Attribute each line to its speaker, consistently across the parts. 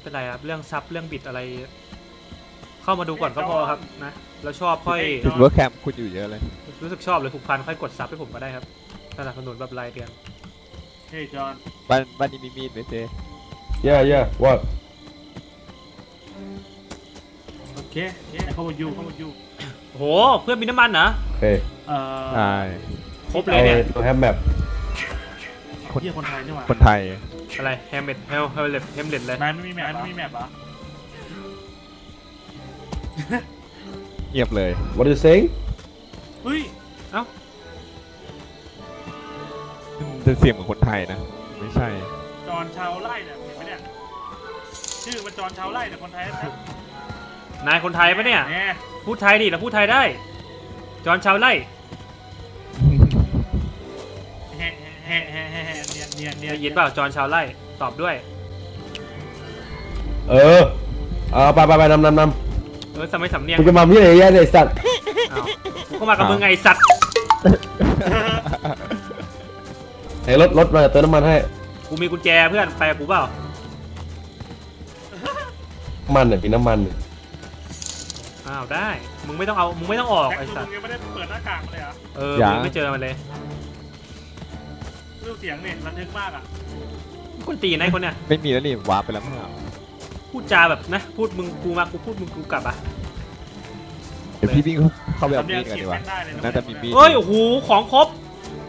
Speaker 1: ไม่เป็นไรครับ เรื่อง sub เรื่องบิดอะไร เข้ามาดูก่อนก็พอครับนะแล้วชอบค่อย
Speaker 2: ถึงเวิร์กแคมคุณอยู่เยอะเลย
Speaker 1: รู้สึกชอบเลยผูกพันค่อยกด sub ให้ผมก็ได้ครับสนับสนุนแบบรายเดือน
Speaker 3: เฮ้ยจอน
Speaker 2: บ้านบ้านนี้มีมีดไหมเจ
Speaker 4: Yeah, yeah. What?
Speaker 3: โอเคเฮ้ยเข้ามายูเข้ามายู
Speaker 1: โอ้โห เพื่อนมีน้ำมันเหรอ
Speaker 4: Okay.
Speaker 3: เอ่อ
Speaker 2: ใช่
Speaker 1: ครบเลยเนี่ย
Speaker 4: I don't have map.
Speaker 3: คนที่คนไทยนี่หว่า
Speaker 2: คนไทย
Speaker 1: อะไรแฮมเมดเฮลเฮลเลตเฮมเลตเลย
Speaker 3: นายไม่มีแมปไม่มีแมปเหรอ
Speaker 2: เงียบเลย
Speaker 4: What are you saying?
Speaker 3: เฮ้ย
Speaker 1: เอ้า
Speaker 2: มันเป็นเสียงเหมือนคนไทยนะ ไม่ใช่
Speaker 3: จอนชาวไร่เนี่ยเห็นไหมเนี่ยชื่อมันจอนชาวไร่แต่คนไทยนะ
Speaker 1: นายคนไทยปะเนี่ย
Speaker 3: แหม
Speaker 1: พูดไทยดิเราพูดไทยได้ จอห์นชาวไล่
Speaker 3: แฮ่แฮ่แฮ่แฮ่แฮ่เนียนเนียนเนียน
Speaker 1: ได้ยินเปล่าจอห์นชาวไล่ตอบด้วย
Speaker 4: เออเอาไปไปไปนำนำนำ
Speaker 1: เออทำไมสำเนียง
Speaker 4: กูจะมาที่ไหนแย่เนี่ยสัตว์
Speaker 1: อ้าวกูก็มากับมึงไงไอ้สัตว์
Speaker 4: ไอ้รถรถมาเติมน้ำมันให้
Speaker 1: กูมีกุญแจเพื่อนไปกับกูเปล่า
Speaker 4: น้ำมันเนี่ยมีน้ำมันเนี่ย
Speaker 1: อ้าวได้ มึงไม่ต้องเอา มึงไม่ต้องออก
Speaker 3: แจ็ค
Speaker 1: ไอ้
Speaker 3: คือ
Speaker 1: สั
Speaker 3: มึ
Speaker 1: ต
Speaker 3: ง
Speaker 1: ว์
Speaker 3: ยังไม่ได้เปิดหน้ากากมาเลยเหรอ
Speaker 1: เออ
Speaker 2: อย่า
Speaker 1: มึงไม่เจอมันเลย
Speaker 3: รูปเสียงเนี่ยระทึกมากอะ
Speaker 1: คนตีนไอ้คนเนี่ย
Speaker 2: ไม่มีแล้วนี่วาร์ปไปแล้วมั้งอะ
Speaker 1: พูดจาแบบนะพูดมึงกูมากูพูดมึงกูกลับอะ
Speaker 2: เดี๋ยวพี่วิ่งเข้าไปเอา
Speaker 3: สำเนี
Speaker 2: มี
Speaker 3: ยง
Speaker 2: ดกัน
Speaker 3: เขีย
Speaker 2: ดี
Speaker 3: น
Speaker 2: กว่า
Speaker 3: แม่งได้เลย
Speaker 2: น่าจะมีมีด
Speaker 1: เฮ้ยโอ้โหของครบ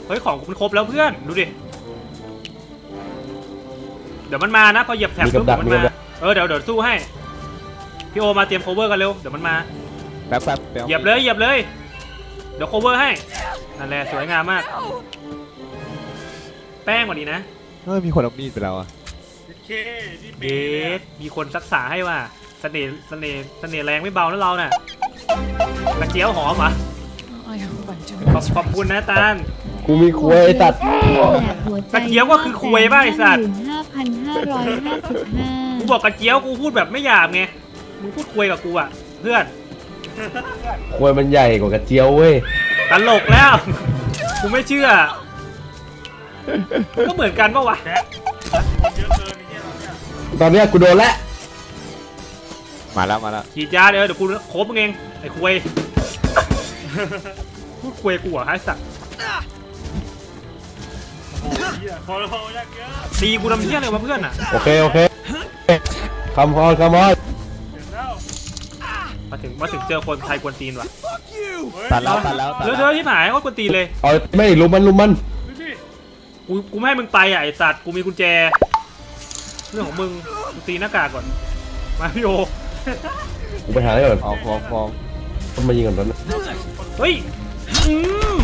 Speaker 1: เฮ้ยของกูครบแล้วเพื่อนดูดิเดี๋ยวมันมานะพอเหยียบแถบปุ๊บเดี๋ยวมันมาเออเดี๋ยวเดี๋ยวสู้ให้พี่โอมาเตรียม cover กันเร็วเดี๋ยวมันมา
Speaker 2: แป๊บแป๊บไปอา
Speaker 1: เหยียบเลยเหยียบเลยเดี๋ยว cover ให้นั่นแหละสวยงามมาก แป้งกว่านี้นะ
Speaker 2: เออมีคนเอามีดไปแล้วอะ
Speaker 3: โอเคนี่
Speaker 1: เด
Speaker 3: เป็น
Speaker 1: สมีคนรักษาให้ว่ะเสน่ห์เสน่ห์เสน่ห์แรงไม่เบานะเราน่ะกระเจียวหอมเหรอ
Speaker 5: I hope I'm doing
Speaker 1: ขอบขอบคุณนะตาล
Speaker 4: กูมีควยไอ้สัตว์
Speaker 1: กระเจี๊ยบก็คือคุยป่ะไอ้สัตว์
Speaker 5: ห้าพันห้าร้อยห้าสิบห้า
Speaker 1: กูบอกกระเจียวกูพูดแบบไม่หยาบไง มึงพูดคุยกับกูอะ เพื่อน
Speaker 4: ควยมันใหญ่กว่ากระเจียวเว้ย
Speaker 1: ตลกแล้ว กูไม่เชื่อ ก็เหมือนกันปะวะ
Speaker 3: แจ็คเยอะเกินไอ้เนี่ยเราเนี่ย
Speaker 4: ตอนเนี้ยกูโดนแล้ว
Speaker 2: มาแล้วมาแล้ว
Speaker 1: ฉีดยาเดี๋ยวเดี๋ยวกูโคบมึงเองไอ้คุยพูดคุยกูเหรอไอ้สัตว์
Speaker 3: โอ้โหเหี้ยพอแล้วพอแล้วเยอะ
Speaker 1: ตีกูทำเพี้ยอะไรวะเพื่อนอะ
Speaker 4: โอเคโอเคคำพอคำพอ
Speaker 3: เดี๋ยวแล้ว
Speaker 1: มาถึงมาถึงเจอคนไทยกวนตีนว่ะ
Speaker 3: เฮ้ย
Speaker 2: ตัดแล้วตัดแล้วตัด
Speaker 1: เลือ
Speaker 2: แล้ว
Speaker 1: เธอที่หายก็กวนตีนเลย
Speaker 4: เอาไม่ลุมมันลุมมัน
Speaker 3: ดูสิ
Speaker 1: กูกูไม่ให้มึงไปอะไอสัตว์กูมีกุญแจ เรื่องของมึงกูตีหน้ากากก่อน มาพี่โอ
Speaker 4: กูไปหาได้ก่อน
Speaker 2: ออกฟองฟอง
Speaker 4: มันมายิงก่อนตอนนั้น
Speaker 1: เฮ้ยอืม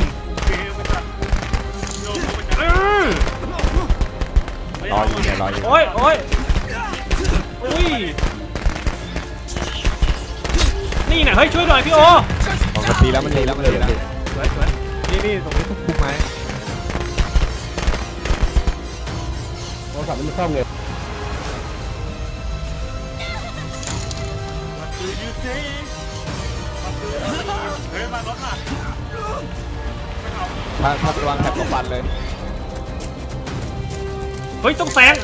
Speaker 3: เกมไปจัดโยมไปจัด
Speaker 1: อืม
Speaker 2: รออยู่เนี่ยรออยู่
Speaker 1: โอ้ยโอ้ยอุ้ยนี่น่ะเฮ้ยช่วยหน่อยพี่โอ
Speaker 2: ของมันตีแล้วมันตีแล้วมันตีแล้ว
Speaker 1: สวยสวย
Speaker 2: นี่นี่ตรงนี้ต้องคุกไหม
Speaker 4: รศัพท์มันไม่ซ่อมไง
Speaker 3: คือยูซีเฮ้ยมารถมาไม่เอา
Speaker 2: ถ้าถ้าไปวางแท็บก็ฟันเลย
Speaker 1: เฮ้ยต้องแซง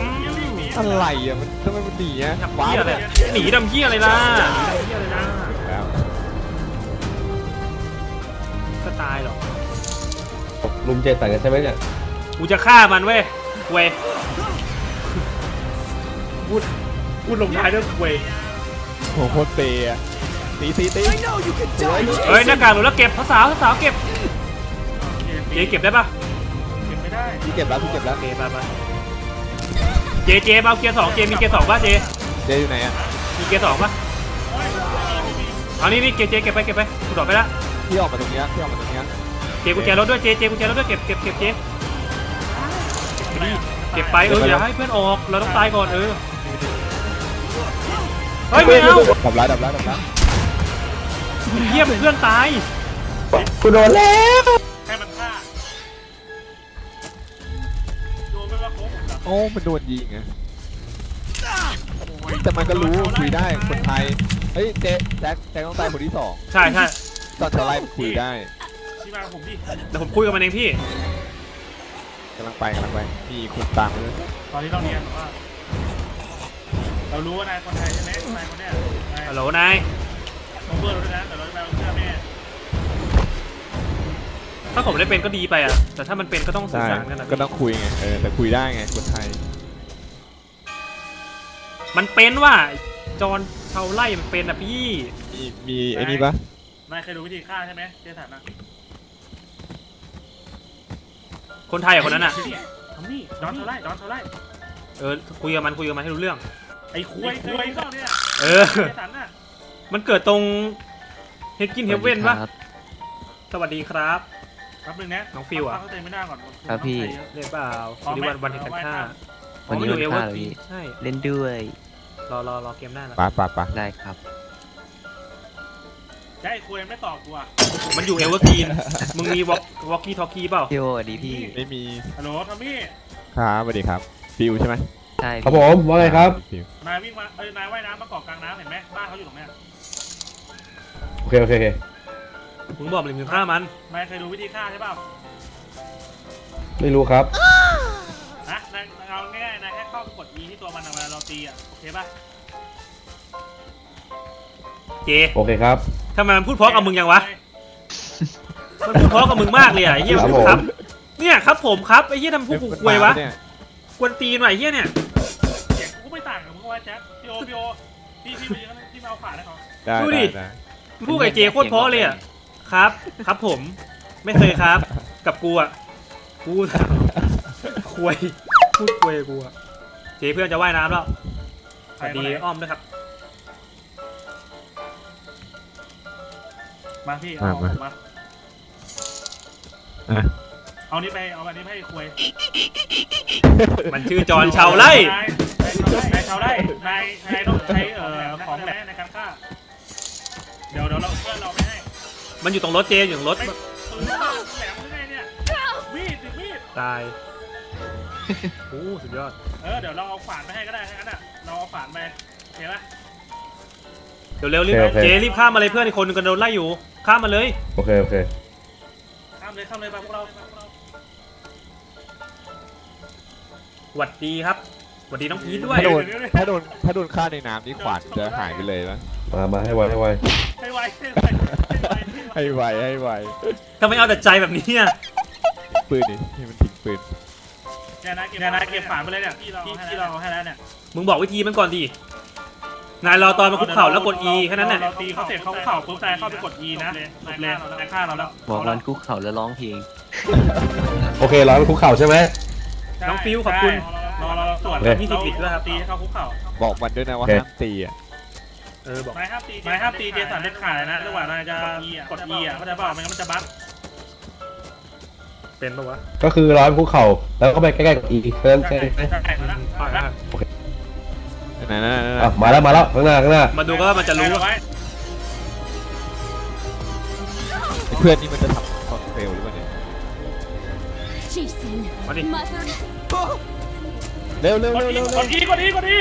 Speaker 1: อืม
Speaker 2: อะไรอะมันทำไมมันหนีอะ
Speaker 1: ทำ
Speaker 2: ว้า
Speaker 1: เหี้ยอะไรหนีดำเหี้ยอะไรล่ะหนีดำเหี้ยอะไรนะ
Speaker 2: แล้ว
Speaker 1: ก็ตายหรอก
Speaker 4: ลุมเจตังกันใช่ไหมเนี่ย
Speaker 1: กูจะฆ่ามันเว้ย เว้ยพูดพูดลงท้ายด้วยเว้ย
Speaker 2: โหโคตรเตะอะตีตีตีสวย
Speaker 1: เฮ้ยหน้ากากหลุดแล้วเก็บสาวสาวเก็บเจเก็บได้ปะ
Speaker 3: เก็บไม่ได้
Speaker 2: พี่เก็บแล้วพี่เก็บแล้ว
Speaker 1: เจไปไปเจเจมาเอาเกียร์สองเจมีเกียร์สองป่ะเจ
Speaker 2: เจอยู่ไหนอะ
Speaker 1: มีเกียร์สองป่ะเอานี่นี่เจเจเก็บไปเก็บไปกูดอกไปละ
Speaker 2: พี่ออกมาตรงเนี้ยพี่ออกมาตรงเนี้ย
Speaker 1: เจกุญแจรถด้วยเจเจกุญแจรถด้วยเก็บเก็บเก็บเจเก็บไป ดิเก็บไปเอออย่าให้เพื่อนออก เราต้องตายก่อนเออ เฮ้ยไม่เอา
Speaker 2: ดับแล้วดับแล้วดับแล้ว
Speaker 1: เยี่ยมเพื่อนตาย
Speaker 4: กูโดนแล้ว
Speaker 3: ให้มันฆ่าโดนไม่ว่าโค้งผมจับ
Speaker 2: โอ้มันโดนยิงไงแต่มันก็รู้คุยได้คนไทย เฮ้ยเจ๊แจ็คแจ็คต้องตายคนที่สอง
Speaker 1: ใช่ใช่
Speaker 2: ตอนจะไล่มันคุยได้
Speaker 3: ชี้มาผมดิ
Speaker 1: เดี๋ยวผมคุยกับมันเองพี่
Speaker 2: กำลังไปกำลังไปมีคนตามเลย
Speaker 3: ตอนนี้เราเรียนว่า เรารู้ว่านายคนไทยใช่ไหมนายคนเนี้ยนาย
Speaker 1: ฮัลโหลนาย
Speaker 3: โอเวอร์เราด้วยนะแต่เราจะไปเอาเสื้อแม่
Speaker 1: ถ้าผมได้เป็นก็ดีไปอะ แต่ถ้ามันเป็นก็ต้องสื่อ
Speaker 2: ใช่
Speaker 1: สารกันนะ
Speaker 2: ก็ต้องคุยไงเออแต่คุยได้ไงคนไทย
Speaker 1: มันเป็นว่าจอนชาวไร่มันเป็นอะพี่
Speaker 2: มีมีไอ้นี่ปะ
Speaker 3: นายเคยดูวิธีฆ่าใช่ไหมเจสันนะ
Speaker 1: คนไทยอะคนนั้นอะ
Speaker 3: ทำนี่ดอนเท่าไรดอนเท่าไร
Speaker 1: เออคุยกับมันคุยกับมันให้รู้เรื่อง
Speaker 3: ไอ้คุยคุยเข้าเนี่ย
Speaker 1: เออ
Speaker 3: เจสันน่ะ
Speaker 1: มันเกิดตรงเฮกกินเฮเว่นปะสวัสดีครับ
Speaker 3: แป๊บนึงนะ
Speaker 1: น้องฟิวอะ
Speaker 3: เข้าใจไม่ได้ก่อน
Speaker 6: ครับพี่
Speaker 1: เรียกเปล่า
Speaker 3: พร้อม
Speaker 1: วัน
Speaker 3: ไหม
Speaker 1: นี้วันวันแห่งการฆ่า
Speaker 6: วันนี้
Speaker 1: อ๋อมัอยู่
Speaker 6: วัน
Speaker 1: เอเวอ
Speaker 6: ฆ่า
Speaker 1: ร์
Speaker 6: เหรอ
Speaker 1: กี
Speaker 6: พี่
Speaker 1: ใช่
Speaker 6: เล่นด้วย
Speaker 1: รอรอรอเกมหน้านะ
Speaker 2: ปะปะปะ
Speaker 6: ได้ครับ
Speaker 3: ได้ไอ้คุยไม่ตอบกูอะ
Speaker 1: มันอยู่ Evergreen มึงมีวอลวอกกี้ทอกกี้เปล่า
Speaker 6: พี่โอสวัสดีพี่
Speaker 2: ไม่มี
Speaker 3: ฮัลโหลทอมมี่
Speaker 2: ครับสวัสดีครับฟิวใช่ไหม
Speaker 6: ใช่
Speaker 4: ครับผมว่าไงครับ
Speaker 2: ฟิวนา
Speaker 3: ยวิ่งมาเอ้ยนายว่ายน้ำมาเกาะกลางน้ำเห็นไหมบ้านเขาอยู่ตรงเนี้ย
Speaker 4: โอเคโอเคโอเค
Speaker 1: มึงบอกเลยมึงฆ่ามัน
Speaker 3: นายเคยดูวิธีฆ่าใช่เปล่า
Speaker 4: ไม่รู้ครับ
Speaker 3: นะนายเอาง่ายๆนายแค่เข้าไปกด E ที่ตัวมันเอาเวลาเราตีอะโอเคป่ะ
Speaker 1: เจ
Speaker 4: โอเคครับ
Speaker 1: ทำไมมันพูดเพราะกับมึงยังวะ มันพูดเพราะกับมึงมากเลยอะไอ้เหี้ย
Speaker 4: ครับ
Speaker 1: มันพูดครับ
Speaker 4: ผม
Speaker 1: เนี่ยครับผมครับไอ้เหี้ยทำพูดกูควยวะ
Speaker 2: เนี่ย
Speaker 1: กวนตีนว่ะไอ้เหี้ยเนี่ย
Speaker 3: เสียงกูก็ไม่ต่างกับมึงว่าแจ๊คพี่โอพี่โอพี่พี่พี่พี่มาเอาฝาให้เขา
Speaker 2: ได้
Speaker 1: ดูดิ
Speaker 2: ได้ได้
Speaker 1: มันพูดกับไอ้เจโคตรเพราะเลยอะ ครับ ครับผม ไม่เคยครับ กับกูอะ กูควยพูดควยกับกูอะเจเพื่อนจะว่ายน้ำแล้วสวัสดีอ้อมด้วยครับ
Speaker 3: มาพี่เอาผมมา
Speaker 2: อะ
Speaker 3: เอานี้ไป เอาอันนี้ให้คุย
Speaker 1: มันชื่อจอนชาวไร่
Speaker 3: นายนายชาวไร่นายนายต้องใช้เอ่อของแหลมในการฆ่า เดี๋ยวเดี๋ยวเราเพื่อนเราไม่ให้
Speaker 1: มันอยู่ตรงรถเจอยู่ตรงรถ
Speaker 3: ไอ้ปืนแหลมหรือไงเนี่ยมีดสิมีด
Speaker 1: ตายโอ้สุดยอด
Speaker 3: เออเดี๋ยวเราเอาฝานไปให้ก็ได้ทั้งนั้นอะเราเอาฝานไปเห็นไหม
Speaker 1: เดี๋ยวเร็วรีบ
Speaker 4: โอเคโอเค
Speaker 1: เจรีบข้ามมาเลยเพื่อนอีกคนหนึงกันโดนไล่อยู่ ข้ามมาเลย
Speaker 4: โอเค โอเค
Speaker 3: ข้ามเลยข้ามเลยไปพวกเราพวกเรา
Speaker 1: หวัดดีครับหวัดดีน้องพีทด้วย
Speaker 2: ถ้าโดนถ้าโดนถ้าโดนฆ่าในน้ำนี่ขวานจะหายไปเลยนะ
Speaker 4: มา มาให้ไวให้ไว
Speaker 3: ให้ไวให้ไวให้ไวให้ไว
Speaker 2: ให้ไวให้ไว
Speaker 1: ทำไมเอาแต่ใจแบบนี้อะ
Speaker 2: ทิ้งปืนดิให้มันทิ้งปืน
Speaker 3: เนี่ยนะเก็บเนี่ยนะเก็บฝานไปเลยเนี่ยที่เราที่เราให้แล้วเนี่ย
Speaker 1: มึงบอกวิธีมันก่อนดิ นายรอตอนมาคุกเข่าแล้วกด E แค่นั้นแหละ
Speaker 3: เราตีเขาเสร็จเขาเข่าปุ๊บนายเข้าไปกด E นะจบเลยนายฆ่าเราแล้ว
Speaker 6: บอกวันคุกเข่าแล้วร้องเพลง
Speaker 4: โอเคร้อยคุกเข่าใช่ไหม
Speaker 1: น้องฟิวขอบคุณ
Speaker 3: รอเราตรวจ
Speaker 4: โอเค
Speaker 1: ยี่สิบบิตด้วยครับ
Speaker 3: ตีให้เขาคุกเข่า
Speaker 2: บอกมันด้วยนะว่า
Speaker 4: โอเค
Speaker 2: ห้ามตีอะ
Speaker 1: เออบอก
Speaker 3: นายห้ามตีนายห้ามตีเจสันเด็ดขาดเลยนะระหว่างนายจะกด E อะเขาใจเปล่าไม่งั้นมันจะบั๊ก
Speaker 1: เป็นปะวะ
Speaker 4: ก็คือร้อยคุกเข่าแล้วก็ไปใกล้ๆกับอีเพิ่ม
Speaker 3: ใช่
Speaker 4: ใช่
Speaker 3: ใช่ใช่ นะ
Speaker 1: อะอะ
Speaker 2: นั่นนั่นนั่น
Speaker 4: อะมาแล้วมาแล้วข้างหน้าข้างหน้า
Speaker 1: มาดูก็ว่ามันจะรู้
Speaker 3: ไว้
Speaker 2: เพื่อนนี่มันจะทำคอนเฟลหรือเปล่าเนี่ย
Speaker 5: Jason
Speaker 1: มาดิ
Speaker 5: Mother
Speaker 2: เร็วเร็ว
Speaker 3: กด
Speaker 2: เร็ว
Speaker 3: E
Speaker 2: เร็ว
Speaker 3: กด E กด E กด E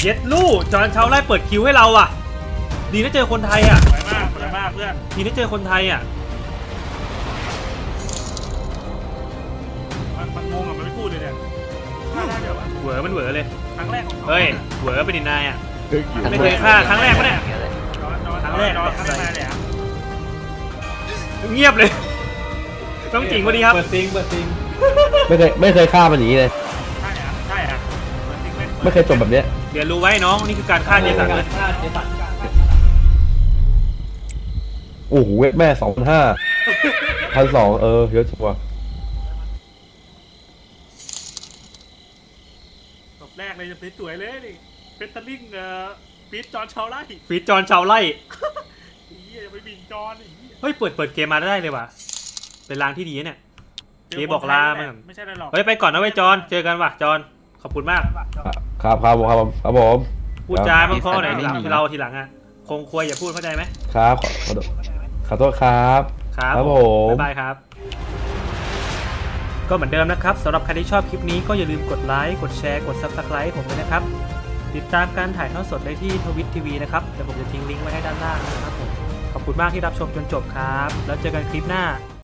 Speaker 1: เย็ดลู่จอนชาวไร่เปิดคิวให้เราอะ ดีนะเจอคนไทยอะ
Speaker 3: สวยมากสวยมากเพื่อน
Speaker 1: ดีนะเจอคนไทยอะ
Speaker 3: มันมันงงอะมันไม่พูดเลยเนี่ยฆ่าได้เดี๋ยวอะ
Speaker 1: เหวอมันเหวอเลย
Speaker 3: ครั้งแรกของเขา
Speaker 1: เฮ้ยเหวอเป็นดินายอะ
Speaker 2: ดึงอยู่
Speaker 1: ไม่เคยฆ่าครั้งแรกปะเนี่ย
Speaker 3: นอนนอน
Speaker 1: ครั้งแรก
Speaker 3: นอนครั้งแรกมาเลยอะ
Speaker 1: เงียบเลย ต้องจริงพอดีครับ
Speaker 4: เปิดซิงเปิดซิงไม่เคยไม่เคยฆ่ามันอย่างนี้เลย
Speaker 3: ใช่อะใช่อะเปิดติ๊กเล่น
Speaker 4: ไม่เคยจบแบบเนี้ย
Speaker 1: เดี๋ยวรู้ไว้น้องนี่คือการฆ่าเจสันเลย
Speaker 4: โอ้โหเวทแม่สองพันห้าพันสองเออเยอะชัวร์
Speaker 3: จบแรกเลยจะสวยๆเลยนี่เป็นตะลิงเอ่อปีดจอนชาวไร่
Speaker 1: ฟีดจอนชาวไร่
Speaker 3: ไอ้เหี้ยไปบินจอนไอ้เหี้ย
Speaker 1: เฮ้ยเปิดเปิดเกมมาได้เลยว่ะเป็นรางที่ดีนะเนี่ยเจ๊บอกลามั้ง
Speaker 3: ไม่ใช่อะไรหรอก
Speaker 1: เฮ้ยไปก่อนนะเว้ยจอนเจอกันว่ะจอนขอบคุณมาก
Speaker 4: ครับครับผมครับผมครับผม
Speaker 1: พูดจาบ้างข้อไหนอยทีหลังเราทีหลังอะคงควรอย่าพูดเข้าใจไหม
Speaker 4: ครับขอขอโทษข อโทษครับ
Speaker 1: ครับ
Speaker 4: ครับผม
Speaker 1: บ๊ายบายครับก็เหมือนเดิมนะครับสำหรับใครที่ชอบคลิปนี้ก็อย่าลืมกดไลค์ กดแชร์ กด Subscribe ผมด้วยนะครับ ติดตามการถ่ายทอดสดได้ที่ทวิตทีวีนะครับเดี๋ยวผมจะทิ้งลิงก์ไว้ให้ด้านล่างนะครับผมขอบคุณมากที่รับชมจนจบครับ แล้วเจอกันคลิปหน้า